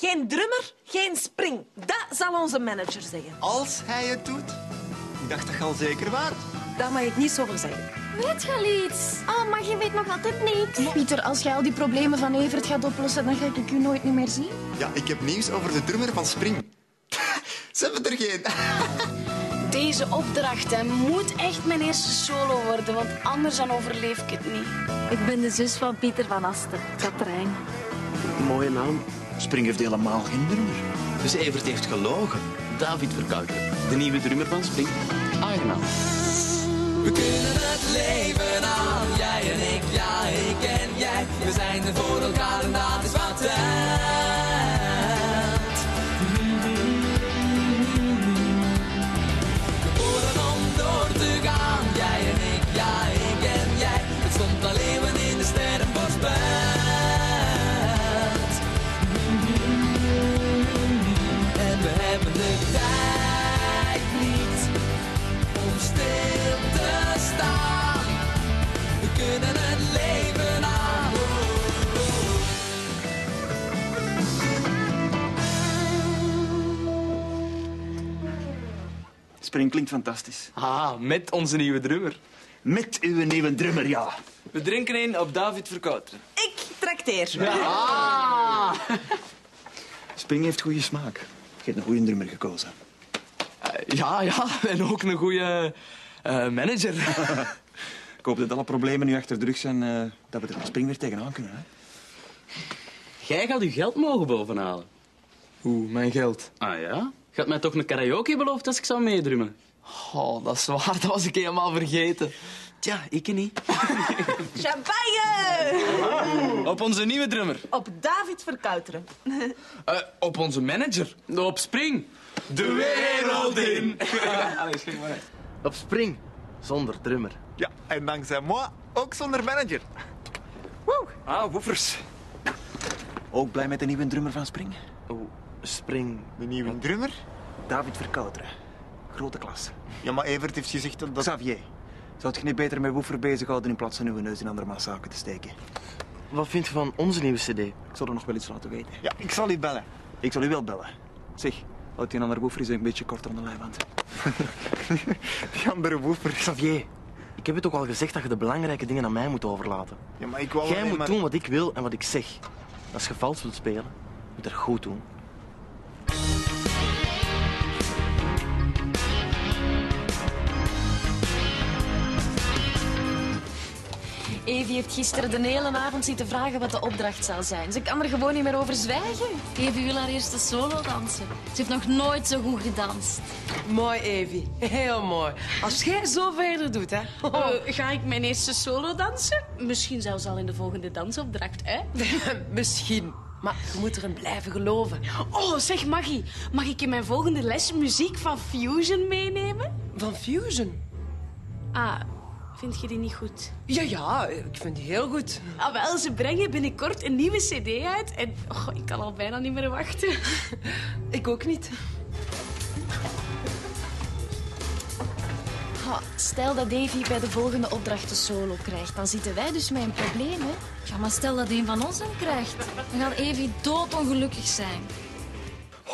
Geen drummer, geen spring. Dat zal onze manager zeggen. Als hij het doet. Ik dacht dat je al zeker waard. Daar mag ik niets over zeggen. Weet je al iets? Oh, maar je weet nog altijd niks. Pieter, als jij al die problemen van Evert gaat oplossen, dan ga ik u nooit meer zien. Ja, ik heb nieuws over de drummer van Spring. Ze hebben er geen. Deze opdracht hè, moet echt mijn eerste solo worden, want anders dan overleef ik het niet. Ik ben de zus van Pieter van Asten, Katrijn. Mooie naam. Spring heeft helemaal geen drummer. Dus Evert heeft gelogen. David Verkouter, de nieuwe drummer van Spring. Aangenaam. We kunnen het leven aan, jij en ik, ja, ik en jij. We zijn er voor elkaar en dat is wat telt. Spring klinkt fantastisch. Ah, met onze nieuwe drummer. Met uw nieuwe drummer, ja. We drinken een op David Verkouter. Ik trakteer. Spring heeft goede smaak. Je hebt een goede drummer gekozen. Eh, ja, ja, en ook een goede eh, manager. Ik hoop dat alle problemen nu achter de rug zijn, eh, dat we er met Spring weer tegenaan kunnen. Hè? Jij gaat je geld mogen bovenhalen. Oeh, mijn geld. Ah ja? Je had mij toch een karaoke beloofd als ik zou meedrummen? Oh, dat is waar. Dat was ik helemaal vergeten. Tja, ik niet. Champagne! Op onze nieuwe drummer. Op David Verkouteren. Eh, op onze manager. Op Spring. De wereld in. Allee, schrik maar uit. Op spring, zonder drummer. Ja, en dankzij moi ook zonder manager. Ah, woefers. Ook blij met de nieuwe drummer van Spring? Oh, spring. De nieuwe drummer? David Verkouteren. Grote klas. Ja, maar Evert heeft gezegd dat... dat... Xavier, zou je niet beter met Woefer bezighouden in plaats van uw neus in andermans zaken te steken? Wat vind je van onze nieuwe cd? Ik zal er nog wel iets laten weten. Ja, ik zal u bellen. Ik zal u wel bellen. Zeg, houd die andere Woefer eens een beetje korter aan de lijwand. Die andere woefer. Xavier, ik heb je toch al gezegd dat je de belangrijke dingen aan mij moet overlaten. Ja, maar ik wou Jij moet maar... doen wat ik wil en wat ik zeg. Als je vals wilt spelen, moet je dat goed doen. Evie heeft gisteren de hele avond zitten vragen wat de opdracht zal zijn. Ze kan er gewoon niet meer over zwijgen. Evie wil haar eerste solo dansen. Ze heeft nog nooit zo goed gedanst. Mooi, Evie. Heel mooi. Als jij zo verder doet, hè. Eh, ga ik mijn eerste solo dansen? Misschien zelfs al in de volgende dansopdracht, hè? Misschien. Maar je moet erin blijven geloven. Oh, zeg Maggie, mag ik in mijn volgende les muziek van Fusion meenemen? Van Fusion? Ah, vind je die niet goed? Ja, ja, ik vind die heel goed. Ah, wel, ze brengen binnenkort een nieuwe cd uit en oh, ik kan al bijna niet meer wachten. Ik ook niet. Ha, stel dat Davy bij de volgende opdracht de solo krijgt, dan zitten wij dus met een probleem, hè? Ja, maar stel dat een van ons hem krijgt. Dan gaat Evie doodongelukkig zijn.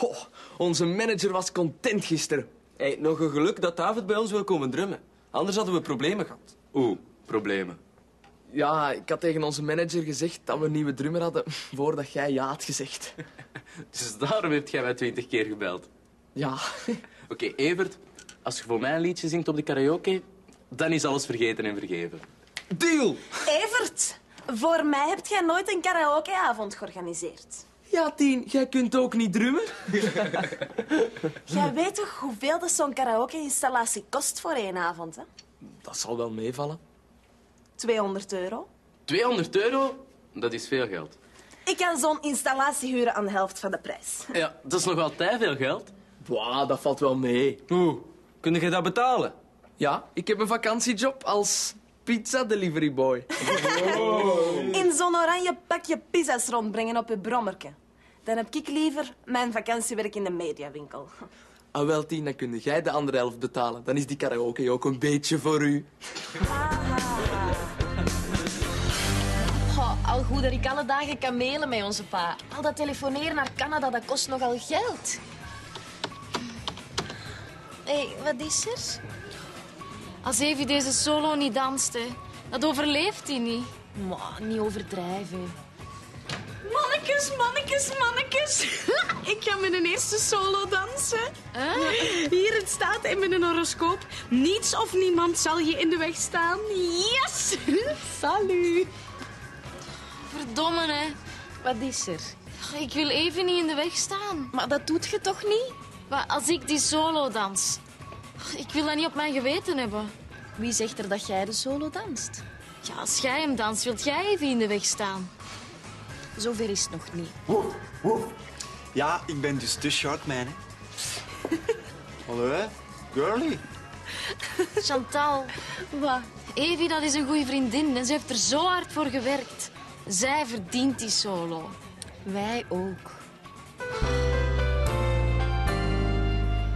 Oh, onze manager was content gisteren. Hey, nog een geluk dat David bij ons wil komen drummen. Anders hadden we problemen gehad. Oeh, problemen. Ja, ik had tegen onze manager gezegd dat we een nieuwe drummer hadden voordat jij ja had gezegd. Dus daarom werd jij mij twintig keer gebeld. Ja. Oké, Evert, als je voor mij een liedje zingt op de karaoke, dan is alles vergeten en vergeven. Deal! Evert, voor mij hebt jij nooit een karaokeavond georganiseerd. Ja, Tien, jij kunt ook niet drummen? Jij weet toch hoeveel dat zo'n karaoke-installatie kost voor één avond, hè? Dat zal wel meevallen. 200 euro. 200 euro, dat is veel geld. Ik kan zo'n installatie huren aan de helft van de prijs. Ja, dat is nog altijd veel geld. Wow, dat valt wel mee. Oeh, kun je dat betalen? Ja, ik heb een vakantiejob als pizza delivery boy. In zo'n oranje pakje pizza's rondbrengen op je brommerke. Dan heb ik liever mijn vakantiewerk in de mediawinkel. Ah, wel, Tien, dan kun jij de andere helft betalen. Dan is die karaoke ook een beetje voor u. Al goed dat ik alle dagen kan mailen met onze pa. Al dat telefoneren naar Canada, dat kost nogal geld. Hé, hey, wat is er? Als Evie deze solo niet danst, hè, dat overleeft hij niet. Maar niet overdrijven. Mannekes, mannekes, mannekes. Ik ga mijn eerste solo dansen. Hier het staat in mijn horoscoop. Niets of niemand zal je in de weg staan. Yes! Salut. Verdomme, hè. Wat is er? Ik wil even niet in de weg staan. Maar dat doet je toch niet? Maar als ik die solo dans... Ik wil dat niet op mijn geweten hebben. Wie zegt er dat jij de solo danst? Ja, als jij hem danst, wilt jij even in de weg staan. Zover is het nog niet. Ja, ik ben dus te short, man. hè. Hallo, hè? Girlie. Chantal. Wat? Evie, dat is een goede vriendin en ze heeft er zo hard voor gewerkt. Zij verdient die solo. Wij ook.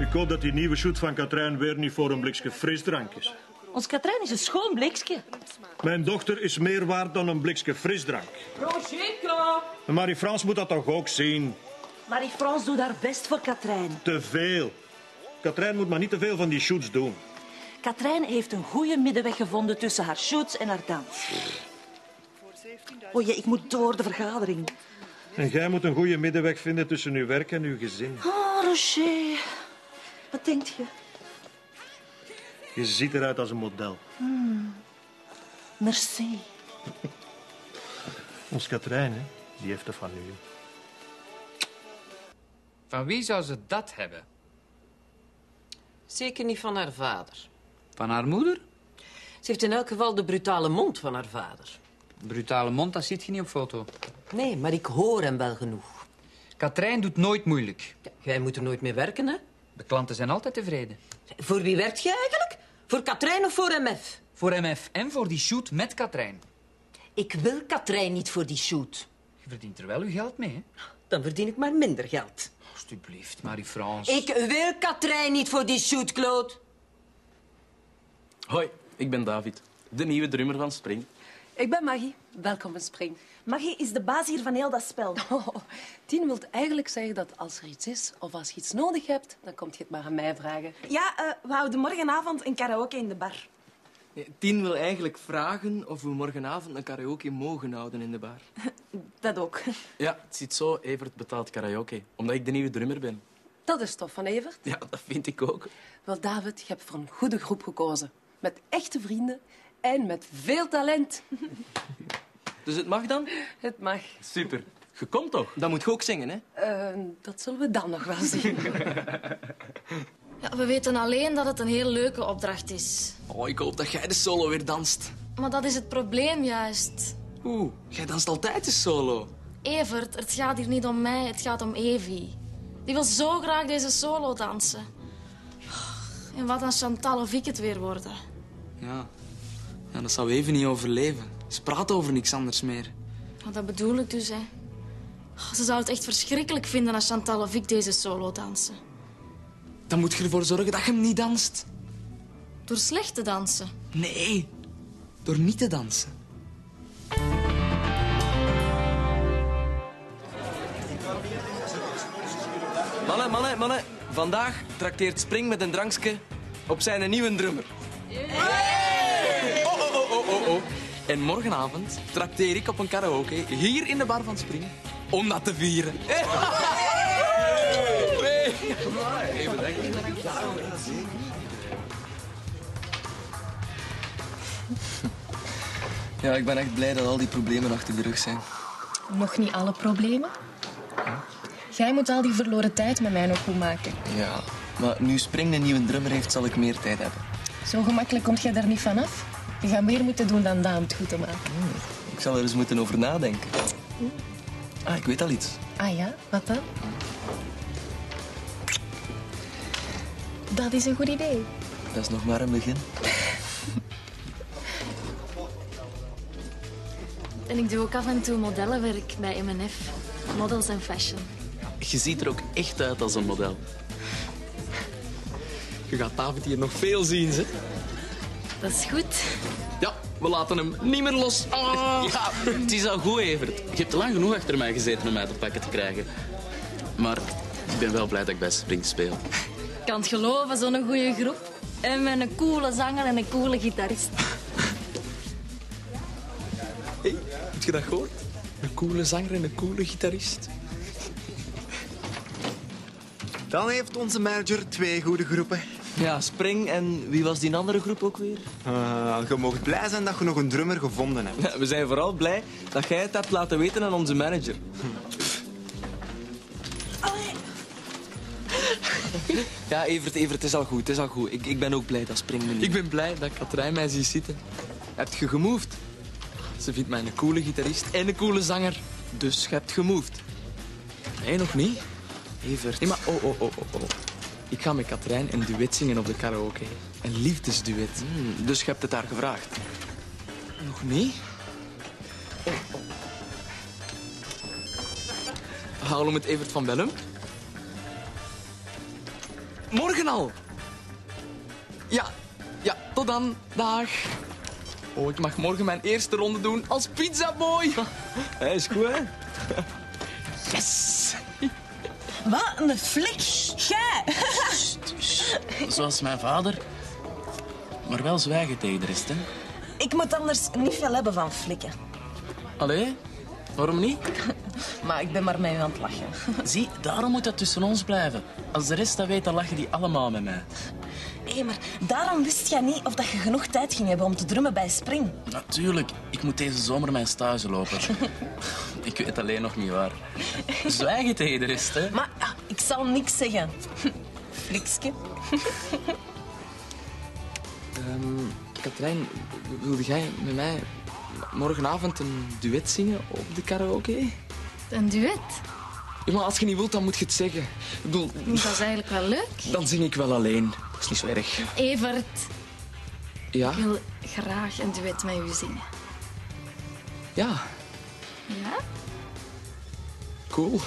Ik hoop dat die nieuwe shoot van Katrijn weer niet voor een blikje frisdrank is. Ons Katrijn is een schoon blikske. Mijn dochter is meer waard dan een blikje frisdrank. Rocheka! Marie-France moet dat toch ook zien? Marie-France doet haar best voor Katrijn. Te veel. Katrijn moet maar niet te veel van die shoots doen. Katrijn heeft een goede middenweg gevonden tussen haar shoots en haar dans. O jee, ik moet door de vergadering. En jij moet een goede middenweg vinden tussen uw werk en uw gezin. Oh, Rocher. Wat denkt je? Je ziet eruit als een model. Hmm. Merci. Ons Katrijn, hè, die heeft het van u. Van wie zou ze dat hebben? Zeker niet van haar vader. Van haar moeder? Ze heeft in elk geval de brutale mond van haar vader. Brutale mond, dat ziet je niet op foto. Nee, maar ik hoor hem wel genoeg. Katrijn doet nooit moeilijk. jij moet er nooit mee werken, hè? De klanten zijn altijd tevreden. Voor wie werkt jij eigenlijk? Voor Katrijn of voor MF? Voor MF en voor die shoot met Katrijn. Ik wil Katrijn niet voor die shoot. Je verdient er wel uw geld mee, hè? Dan verdien ik maar minder geld. Alsjeblieft, Marie-France. Ik wil Katrijn niet voor die shoot, Claude. Hoi, ik ben David, de nieuwe drummer van Spring. Ik ben Maggie. Welkom in Spring. Maggie is de baas hier van heel dat spel. Oh, Tien wil eigenlijk zeggen dat als er iets is of als je iets nodig hebt, dan kom je het maar aan mij vragen. Ja, eh, we houden morgenavond een karaoke in de bar. Nee, Tien wil eigenlijk vragen of we morgenavond een karaoke mogen houden in de bar. Dat ook. Ja, het zit zo, Evert betaalt karaoke, omdat ik de nieuwe drummer ben. Dat is tof van Evert. Ja, dat vind ik ook. Wel, David, je hebt voor een goede groep gekozen. Met echte vrienden en met veel talent. Dus het mag dan? Het mag. Super. Je komt toch? Dan moet je ook zingen, hè? Eh, dat zullen we dan nog wel zien. Ja, we weten alleen dat het een heel leuke opdracht is. Oh, ik hoop dat jij de solo weer danst. Maar dat is het probleem juist. Oeh, jij danst altijd de solo. Evert, het gaat hier niet om mij, het gaat om Evie. Die wil zo graag deze solo dansen. En wat als Chantal of ik het weer worden? Ja. Ja, dat zou even niet overleven. Ze praten over niks anders meer. Ja, dat bedoel ik dus, hè. Ze zou het echt verschrikkelijk vinden als Chantal of ik deze solo dansen. Dan moet je ervoor zorgen dat je hem niet danst. Door slecht te dansen. Nee, door niet te dansen. Mannen, mannen, mannen. Vandaag trakteert Spring met een drankje op zijn nieuwe drummer. Oh, oh, oh, oh. En morgenavond trakteer ik op een karaoke hier in de bar van Spring om dat te vieren. Hey. Hey, bedankt. Ja, ik ben echt blij dat al die problemen achter de rug zijn. Nog niet alle problemen. Jij moet al die verloren tijd met mij nog goed maken. Ja, maar nu Spring een nieuwe drummer heeft, zal ik meer tijd hebben. Zo gemakkelijk komt jij daar niet vanaf. Je gaat meer moeten doen dan dat om het goed te maken. Ik zal er eens moeten over nadenken. Ah, ik weet al iets. Ah ja, wat dan? Dat is een goed idee. Dat is nog maar een begin. En ik doe ook af en toe modellenwerk bij MNF. Models en fashion. Je ziet er ook echt uit als een model. Je gaat David hier nog veel zien, ze. Dat is goed. Ja, we laten hem niet meer los. Ah. Ja, het is al goed, Evert. Je hebt te lang genoeg achter mij gezeten om mij te pakken te krijgen. Maar ik ben wel blij dat ik bij Spring speel. Ik kan het geloven, zo'n goede groep. En met een coole zanger en een coole gitarist. Hey, heb je dat gehoord? Een coole zanger en een coole gitarist. Dan heeft onze manager twee goede groepen. Ja, Spring en wie was die andere groep ook weer? Eh, je mag blij zijn dat je nog een drummer gevonden hebt. Ja, we zijn vooral blij dat jij het hebt laten weten aan onze manager. Ja, Evert, Evert, het is al goed, het is al goed. Ik, ik ben ook blij dat Spring me niet... Ik ben blij dat Katrijn mij ziet zitten. Heb je gemoved? Ze vindt mij een coole gitarist en een coole zanger. Dus je hebt gemoved. Nee, nog niet. Evert. Nee, maar oh, oh, oh, oh, oh. Ik ga met Katrijn een duet zingen op de karaoke. Een liefdesduet. Hmm, dus je hebt het haar gevraagd? Nog niet? Oh, oh. Haal om het Evert van Bellum. Morgen al. Ja, ja, tot dan. Dag. Oh, ik mag morgen mijn eerste ronde doen als pizzaboy. Hij is goed, hè? Yes. Wat een flik. Jij. Zoals mijn vader. Maar wel zwijgen tegen de rest, hè. Ik moet anders niet veel hebben van flikken. Allee, waarom niet? Maar ik ben maar met u aan het lachen. Zie, daarom moet dat tussen ons blijven. Als de rest dat weet, dan lachen die allemaal met mij. Hé, maar daarom wist jij niet of dat je genoeg tijd ging hebben om te drummen bij Spring. Natuurlijk, ik moet deze zomer mijn stage lopen. ik weet alleen nog niet waar. Zwijgen tegen de rest, hè. Maar ja, ik zal niks zeggen. Flikske. Ehm, Katrijn, wilde jij met mij morgenavond een duet zingen op de karaoke? Een duet? Ja, maar als je niet wilt, dan moet je het zeggen. Ik bedoel, Dat is eigenlijk wel leuk. dan zing ik wel alleen. Dat is niet zo erg. Evert, Ja? ik wil graag een duet met u zingen. Ja, Ja? cool.